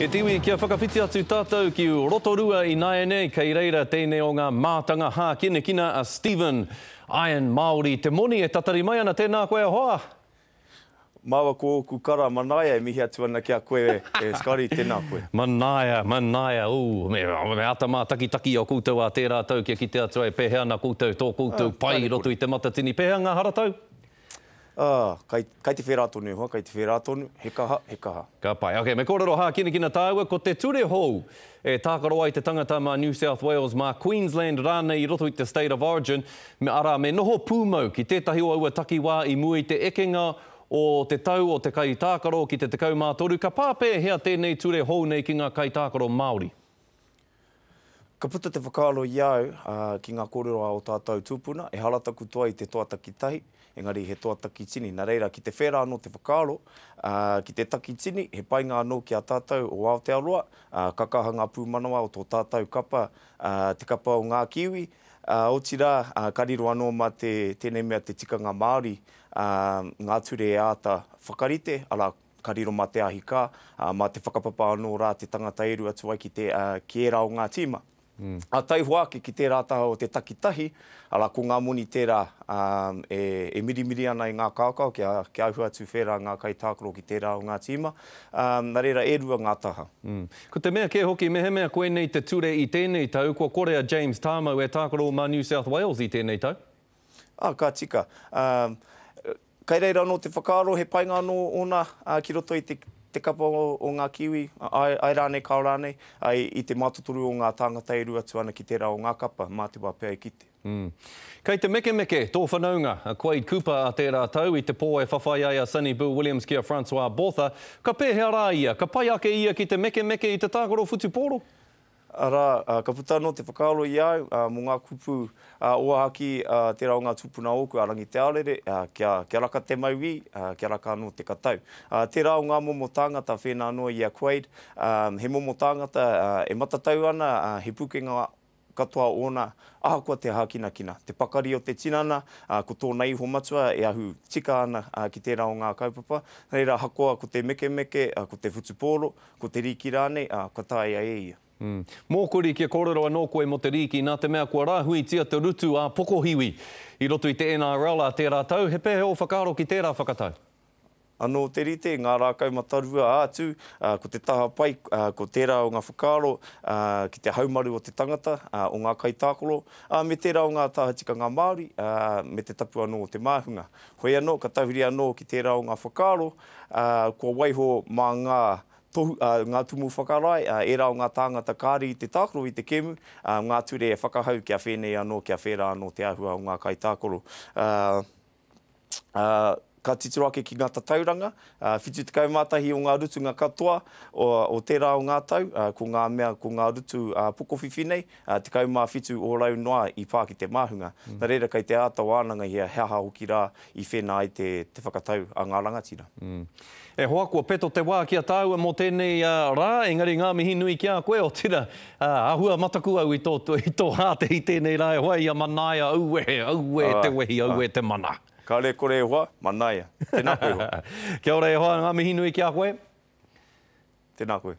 E te iwi, kia whakawhiti atu tatou ki Rotorua ināianei kei reira tēnei o ngā mātanga hākinakina a Stephen Iron Māori te moni e tatari mai ana tēnā koe a hoa. Māua ko ōku kara manaia e mihi atu ana ki a koe e Scotty, tēnā koe. Manaia, manaia, ū, me, me āta mātakitaki i a koutou ā tērā tau kia kite atu ai pēhea ana koutou, tō koutou pai i roto i te matatini, pēhea ngā haratau? Ah, kai, kai te whērā tonu e hoa, kai te whērā tonu, he kaha, he kaha. Ka pai. Ok, me kōrero hākinakina tāua, ko te ture hou e tākaro ai te tangata mā New South Wales, mā Queensland rānei i roto i te State of Origin, me, arā, me noho pūmau ki tētahi o aua takiwā i mua i te ekenga o te tau o te kaitākaro ki te 13, ka pā pēhea tēnei ture hou nei ki ngā kaitākaro Māori? Ka puta te whakaaro i a au, ā, ki ngā kōrero a ō tātou tūpuna, ehara taku toa i te toa takitahi, engari he toa takitini. Nā reira, ki te whērā anō te whakaaro, ā, ki te takitini, he painga anō ki a tātou o Aotearoa, ā, ka kaha ngā pūmanawa o tō tātou kapa, ā, te kapa o ngā Kiwi, ā, otirā, ā, ka riro anō mā te, tēnei mea te tikanga Māori, ā, ngā ture e āta whakarite, arā, Ka riro mā te ahikā, ā, mā te whakapapa anō rā te tangata e ru atu ai ki te, ā, ki ērā o ngā tīma. Ā, taihoa ake ki tērā taha o te takitahi, arā, ko ngā moni tērā, ā, e, e mirimiri ana i ngā kaokao kia, kia ahu atu whērā ngā kaitākaro ki tērā o ngā tīma, ā, nā reira e rua ngā taha. Ko te mea kē hoki, mehemea koinei te ture i tēnei tau, kua kore a James Tamou e tākaro mā New South Wales i tēnei tau. Ā, ka tika, ā, Kai reira anō te whakaaro, he painga anō ōna ki roto i te kapa o ngā Kiwi, ae rānei kao rānei, i te mātotoru o ngā tāngata e ru atu ana ki tērā o ngā kapa, mā te wā pea e kite. Kei te mekemeke tō whanaunga, a Quade Cooper a tērā tau, i te pō e whawhai ai a Sonny Bill Williams ki a Francois Botha, ka pēhea rā ia, ka pai ake ia ki te mekemeke i te tākaro whutupōro? Arā, ka puta anō te whakaaro i a au mō ngā kupu o aha ki tērā o ngā tūpuna ōku a Rangiteaorere, kia raka te mauī, kia raka anō te katau. Tērā o ngā momo tāngata whēnā anō i a Quaid, he momo tāngata e matatau ana he pūkenga katoa ōna ahakoa te hākinakina. Te pakari o te tinana, ko tōna iho matua e ahu tika ana ki tērā o ngā kaupapa, reira ahakoa ko te mekemeke, ko te whutupōro, Ko te rīki rānei, ā, kua taea e ia. Mōkori kia kōrero anō koe mō te rīki nā te mea kua rāhuitia te rutu ā Pokohiwi i roto i te NRL ā tērā tau, he pēhea ō whakaaro ki tērā whakatau? Anō te rite, ngā rākau matarua atu, ā, ko te taha pai, ā, ko tērā o ngā whakaaro, ā, ki te haumaru o te tangata, ā, o ngā kaitākoro, ā, me tērā o ngā taha tikanga Māori, ā, me te tapu anō o te māhunga. Hoi anō, ka tahuri anō ki tērā o ngā whakaaro, ā, kua waiho mā ngā tohu, ā, ngā tumu whakarae, ā, ērā o ngā tāngata kāri i te tākaro, i te kēmu, ā, ngā ture e whakahau kia whēnei anō, kia whērā anō te āhua o ngā kaitākaro. Ā, ā, ka titiro ake ki ngā tatauranga, ā, 71 o ngā rutunga katoa o, o tērā o ngā tau, ā, ko ngā mea, ko ngā rutu, ā, pokowhiwhi nei, ā, 17 ōrau noa i pā ki te māhunga, nā reira kei te āta wānangahia he aha hoki rā i whena ai te whakatau a ngā rangatira. E hoa, kua peto te wā ki a tāua mō tēnei rā, engari ngā mihi nui ki a koe, otirā, āhua mataku au i tō, i tō hāte i tēnei rā, e hoa, i a Manaia, auē, auē te wehi, auē te mana. Kāre e kore e hoa, Manaia. Tēnā koe e hoa. Kia ora e hoa, ngā mihi nui ki a koe. Tēnā koe.